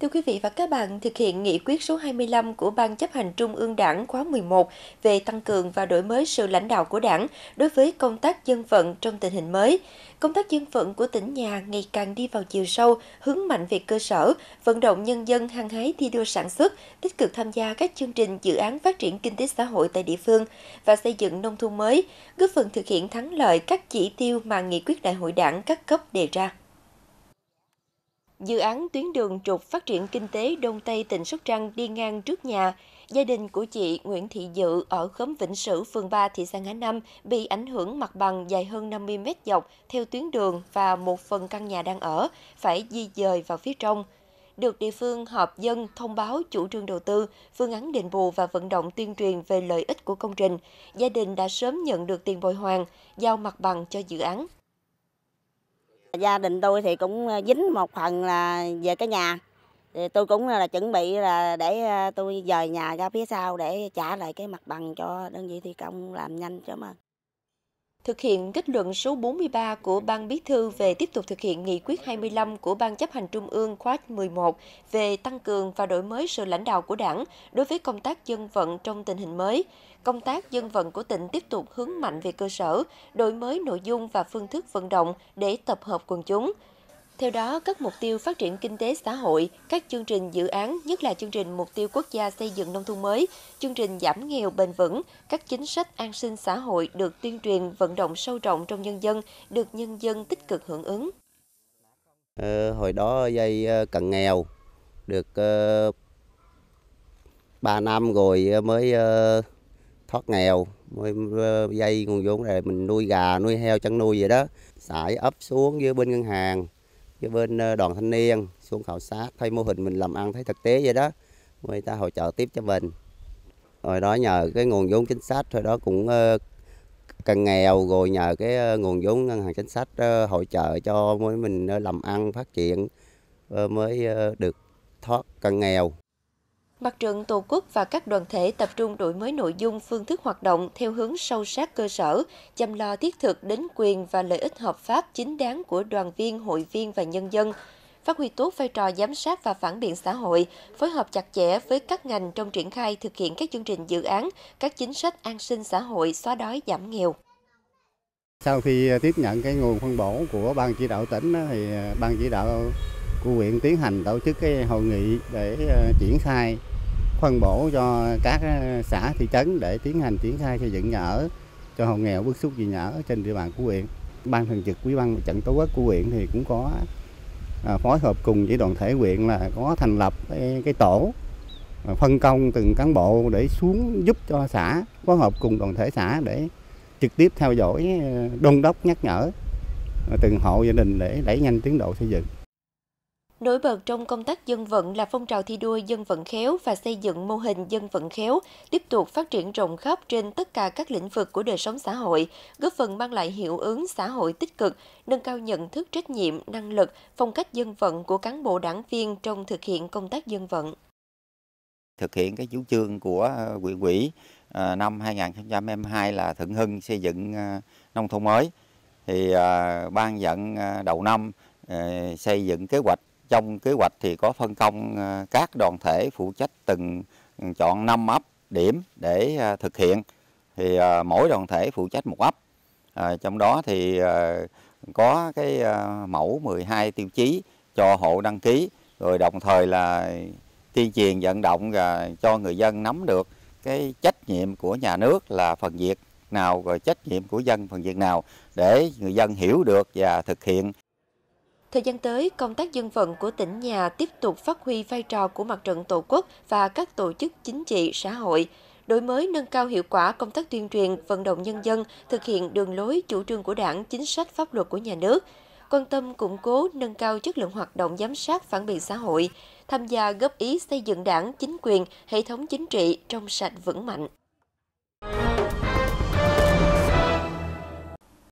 Thưa quý vị và các bạn, thực hiện nghị quyết số 25 của Ban chấp hành Trung ương Đảng khóa 11 về tăng cường và đổi mới sự lãnh đạo của Đảng đối với công tác dân vận trong tình hình mới. Công tác dân vận của tỉnh nhà ngày càng đi vào chiều sâu, hướng mạnh về cơ sở, vận động nhân dân hăng hái thi đua sản xuất, tích cực tham gia các chương trình dự án phát triển kinh tế xã hội tại địa phương và xây dựng nông thôn mới, góp phần thực hiện thắng lợi các chỉ tiêu mà nghị quyết đại hội đảng các cấp đề ra. Dự án tuyến đường trục phát triển kinh tế Đông Tây tỉnh Sóc Trăng đi ngang trước nhà, gia đình của chị Nguyễn Thị Dự ở khóm Vĩnh Sử, phường 3, thị xã Ngã Năm bị ảnh hưởng mặt bằng dài hơn 50 mét dọc theo tuyến đường và một phần căn nhà đang ở phải di dời vào phía trong. Được địa phương họp dân thông báo chủ trương đầu tư, phương án đền bù và vận động tuyên truyền về lợi ích của công trình, gia đình đã sớm nhận được tiền bồi hoàn, giao mặt bằng cho dự án. Gia đình tôi thì cũng ờ, dính một phần là về cái nhà. Thì tôi cũng là chuẩn bị là để ờ, tôi dời nhà ra phía sau để trả lại cái mặt bằng cho đơn vị thi công làm nhanh cho mà. Thực hiện kết luận số 43 của Ban Bí thư về tiếp tục thực hiện nghị quyết 25 của Ban chấp hành Trung ương khóa 11 về tăng cường và đổi mới sự lãnh đạo của Đảng đối với công tác dân vận trong tình hình mới. Công tác dân vận của tỉnh tiếp tục hướng mạnh về cơ sở, đổi mới nội dung và phương thức vận động để tập hợp quần chúng, theo đó, các mục tiêu phát triển kinh tế xã hội, các chương trình dự án, nhất là chương trình mục tiêu quốc gia xây dựng nông thôn mới, chương trình giảm nghèo bền vững, các chính sách an sinh xã hội được tuyên truyền vận động sâu rộng trong nhân dân, được nhân dân tích cực hưởng ứng. Ờ, hồi đó dây ờ, cận nghèo được ờ, uh, 3 năm rồi mới uh, thoát nghèo mới uh, dây nguồn vốn để mình nuôi gà nuôi heo chăn nuôi vậy đó sải ấp xuống dưới bên ngân hàng với bên ờ, đoàn thanh niên xuống khảo sát, thấy mô hình mình làm ăn thấy thực tế vậy đó. Người ta hỗ trợ tiếp cho mình. Rồi đó, nhờ cái nguồn vốn chính sách, rồi đó cũng ờ, cần nghèo, rồi nhờ cái ờ, nguồn vốn ngân hàng chính sách hỗ trợ cho mới mình làm ăn phát triển mới được thoát cần nghèo. Mặt trận Tổ quốc và các đoàn thể tập trung đổi mới nội dung, phương thức hoạt động theo hướng sâu sát cơ sở, chăm lo thiết thực đến quyền và lợi ích hợp pháp chính đáng của đoàn viên, hội viên và nhân dân, phát huy tốt vai trò giám sát và phản biện xã hội, phối hợp chặt chẽ với các ngành trong triển khai thực hiện các chương trình dự án, các chính sách an sinh xã hội, xóa đói giảm nghèo. Sau khi à, tiếp nhận cái nguồn phân bổ của ban chỉ đạo tỉnh thì à, ban chỉ đạo của huyện tiến hành tổ chức cái hội nghị để à, triển khai phân bổ cho các ờ, xã thị trấn để tiến hành triển khai xây dựng nhà ở cho hộ nghèo bức xúc vì nhà ở trên địa bàn của huyện. Ban thường trực Ủy ban trận tổ quốc của huyện thì cũng có ờ, phối hợp cùng với đoàn thể huyện là có thành lập cái, cái tổ ờ, phân công từng cán bộ để xuống giúp cho xã phối hợp cùng đoàn thể xã để trực tiếp theo dõi đôn đốc nhắc nhở từng hộ gia đình để đẩy nhanh tiến độ xây dựng. Nổi bật trong công tác dân vận là phong trào thi đua dân vận khéo và xây dựng mô hình dân vận khéo, tiếp tục phát triển rộng khắp trên tất cả các lĩnh vực của đời sống xã hội, góp phần mang lại hiệu ứng xã hội tích cực, nâng cao nhận thức trách nhiệm, năng lực, phong cách dân vận của cán bộ đảng viên trong thực hiện công tác dân vận. Thực hiện cái chủ trương của à, quỹ quỹ à, năm 2022 là thượng hưng xây dựng à, nông thôn mới, thì ban dẫn đầu năm xây dựng kế hoạch trong kế hoạch thì có phân công ờ, các đoàn thể phụ trách từng chọn 5 ấp, điểm để ờ, thực hiện. Thì ờ, mỗi đoàn thể phụ trách một ấp. Trong đó thì có cái mẫu 12 tiêu chí cho hộ đăng ký, rồi đồng thời là tuyên truyền, vận động và cho người dân nắm được cái trách nhiệm của nhà nước là phần việc nào, rồi trách nhiệm của dân, phần việc nào để người dân hiểu được và thực hiện Thời gian tới, công tác dân vận của tỉnh nhà tiếp tục phát huy vai trò của mặt trận tổ quốc và các tổ chức chính trị, xã hội, đổi mới nâng cao hiệu quả công tác tuyên truyền, vận động nhân dân thực hiện đường lối chủ trương của đảng, chính sách pháp luật của nhà nước, quan tâm củng cố nâng cao chất lượng hoạt động giám sát phản biện xã hội, tham gia góp ý xây dựng đảng, chính quyền, hệ thống chính trị trong sạch vững mạnh.